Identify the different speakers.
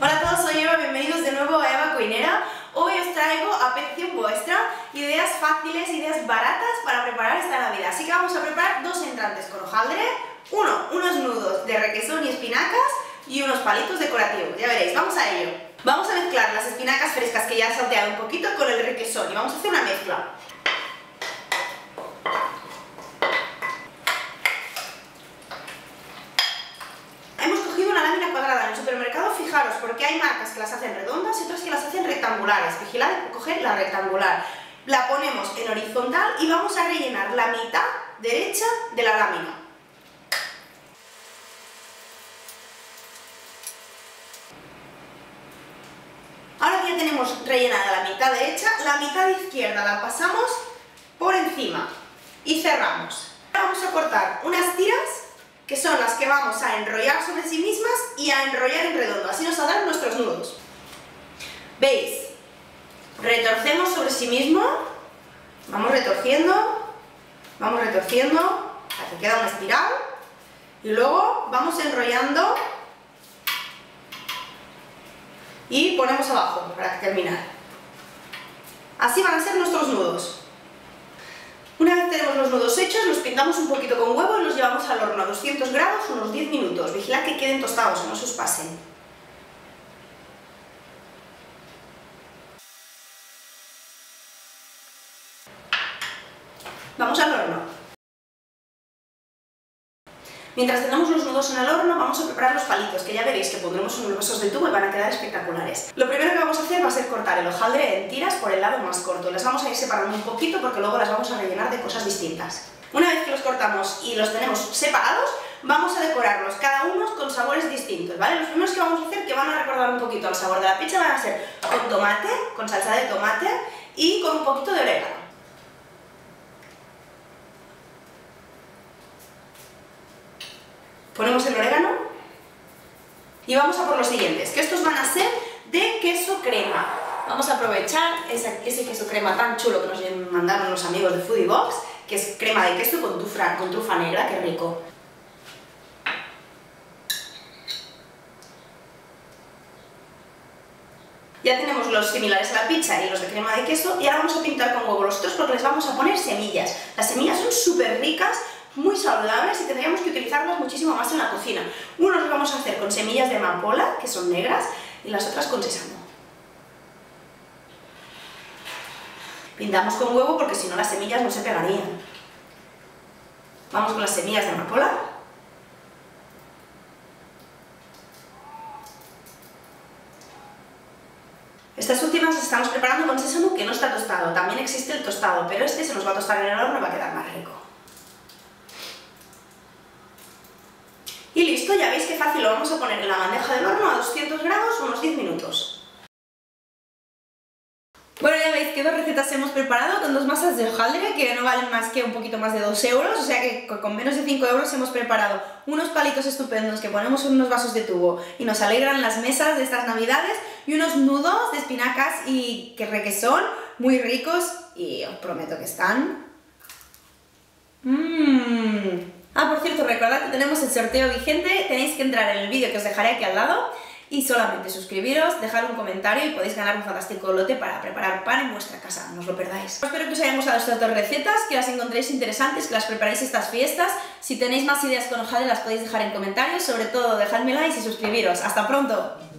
Speaker 1: Hola a todos, soy Eva, bienvenidos de nuevo a Eva Coinera. Hoy os traigo a petición vuestra ideas fáciles, ideas baratas para preparar esta Navidad. Así que vamos a preparar dos entrantes con hojaldre, uno, unos nudos de requesón y espinacas y unos palitos decorativos. Ya veréis, vamos a ello. Vamos a mezclar las espinacas frescas que ya he salteado un poquito con el requesón y vamos a hacer una mezcla. Supermercado fijaros, porque hay marcas que las hacen redondas y otras que las hacen rectangulares. Vigilad coger la rectangular. La ponemos en horizontal y vamos a rellenar la mitad derecha de la lámina. Ahora que ya tenemos rellenada la mitad derecha, la mitad izquierda la pasamos por encima y cerramos. Ahora vamos a cortar unas tiras que son las que vamos a enrollar sobre sí mismas y a enrollar en redondo, así nos saldrán nuestros nudos. ¿Veis? Retorcemos sobre sí mismo, vamos retorciendo, vamos retorciendo, hasta que queda una espiral, y luego vamos enrollando y ponemos abajo para terminar. Así van a ser nuestros nudos. Una vez tenemos los nudos hechos, los pintamos un poquito con huevo y los llevamos al horno a 200 grados unos 10 minutos. Vigilad que queden tostados, que no se os pasen. Vamos al horno. Mientras tenemos los nudos en el horno, vamos a preparar los palitos, que ya veréis que pondremos unos huesos de tubo y van a quedar espectaculares. Lo primero que vamos a hacer va a ser cortar el hojaldre en tiras por el lado más corto. Las vamos a ir separando un poquito porque luego las vamos a rellenar de cosas distintas. Una vez que los cortamos y los tenemos separados, vamos a decorarlos cada uno con sabores distintos, ¿vale? Los primeros que vamos a hacer, que van a recordar un poquito al sabor de la pizza, van a ser con tomate, con salsa de tomate y con un poquito de orégano. Ponemos el orégano y vamos a por los siguientes, que estos van a ser de queso crema. Vamos a aprovechar ese, queso crema tan chulo que nos mandaron los amigos de Foodie Box, que es crema de queso con trufa, con trufa negra, qué rico. Ya tenemos los similares a la pizza y los de crema de queso y ahora vamos a pintar con huevo los otros porque les vamos a poner semillas. Las semillas son súper ricas muy saludables y tendríamos que utilizarlas muchísimo más en la cocina. Unos los vamos a hacer con semillas de amapola, que son negras, y las otras con sésamo. Pintamos con huevo porque si no las semillas no se pegarían. Vamos con las semillas de amapola. Estas últimas las estamos preparando con sésamo que no está tostado. También existe el tostado, pero este se nos va a tostar en el horno y va a quedar más rico. Y listo, ya veis qué fácil lo vamos a poner en la bandeja del horno a 200 grados unos 10 minutos. Bueno, ya veis que dos recetas hemos preparado con dos masas de hojaldre que no valen más que un poquito más de 2 euros, o sea que con menos de 5 euros hemos preparado unos palitos estupendos que ponemos en unos vasos de tubo y nos alegran las mesas de estas navidades y unos nudos de espinacas y que requesón muy ricos y os prometo que están... Cierto, recordad que tenemos el sorteo vigente, tenéis que entrar en el vídeo que os dejaré aquí al lado y solamente suscribiros, dejar un comentario y podéis ganar un fantástico lote para preparar pan en vuestra casa, no os lo perdáis. Espero que os hayan gustado estas dos recetas, que las encontréis interesantes, que las preparéis estas fiestas. Si tenéis más ideas con hojaldre las podéis dejar en comentarios, sobre todo dejadme like y suscribiros. ¡Hasta pronto!